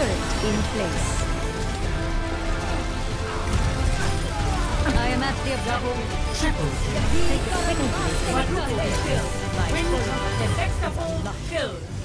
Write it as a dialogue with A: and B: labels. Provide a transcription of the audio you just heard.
A: in place. I am at the
B: Double, triple,
A: Take a second
B: quadruple kill. Win, sextuple kill.